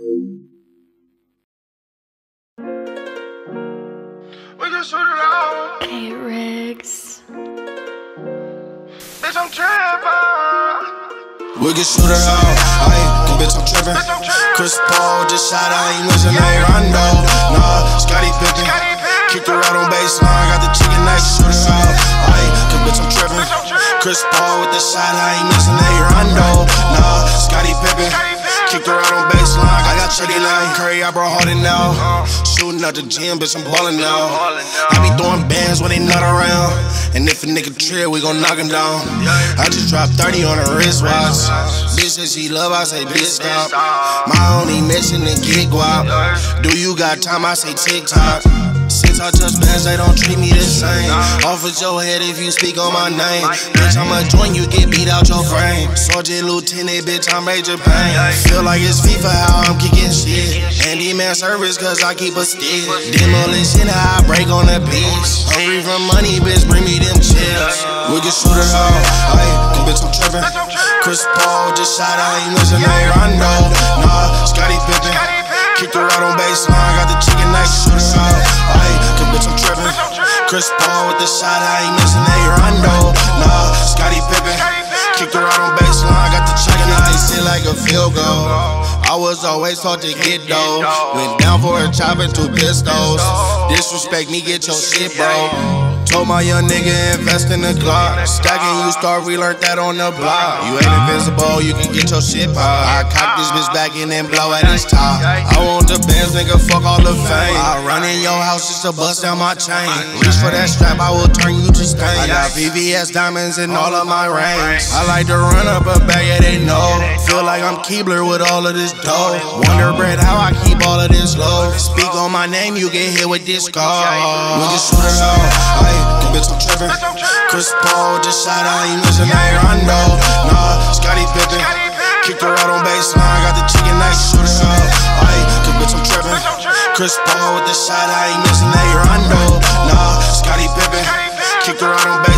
Hey, Riggs. Bitch, I'm trippin'. We can shoot it out. Ayy, bitch, I'm trippin'. Bitch, I'm trippin'. Chris Paul just shot, I ain't missing a Rondo. Nah, Scottie Pippen. Kicked her out on baseline, got the chicken nice, shoot it out. Ayy, cause bitch, I'm trippin'. Bitch, I'm trippin'. Chris Paul with the shot, I ain't missing a Rondo. Nah, Scottie Pippen. Kicked her out on Chitty Lane. Curry, I brought Harden now. Shooting out the gym, bitch, I'm ballin' now. I be throwing bands when they not around. And if a nigga trip, we gon' knock him down. I just dropped 30 on a wristwatch. Bitch said she love, I say bitch stop. My only mission to get guap. Do you got time? I say TikTok. Since I touch bands, they don't treat me the same. Off with your head if you speak on my name. Bitch, I'ma join you, get beat out your frame. Sergeant Lieutenant, bitch, I'm major pain. Feel like it's FIFA how I'm kicking shit. Handyman service, cause I keep a stick. Demolition, how I break on the beach. Hungry for money, bitch, bring me them chips. We can shoot it out. Ayy, bitch, I'm trippin'. Chris Paul just shot, I ain't missing a Rondo. Nah, Scottie Pippen. Chris Paul with the shot, I ain't missing a Rondo. Nah, Scottie Pippen. Kicked her out on baseline, got the chicken nice, it like a field goal. I was always taught to get dough. Went down for a chop and two pistols. Disrespect me, get your shit, bro. Told my young nigga invest in the Glock. Stacking you start, we learned that on the block. You ain't invincible, you can get your shit pop. I cock this bitch back in and blow at his top. I want the bands, nigga, fuck the fame. I run in your house just to bust down my chain. Reach for that strap, I will turn you to stain. I got VVS diamonds in all of my rings. I like to run up a bag, yeah, they know. Feel like I'm Keebler with all of this dough. Wonder bread, how I keep all of this low. Speak on my name, you get hit with this call. We can shoot it out. Bitch, I'm trippin'. Chris Paul just shot, I ain't missing a Rondo. Nah, Scottie Pippen. Chris Paul with the shot, I ain't missing a Rondo. Nah, Scottie Pippen, kicked around on back.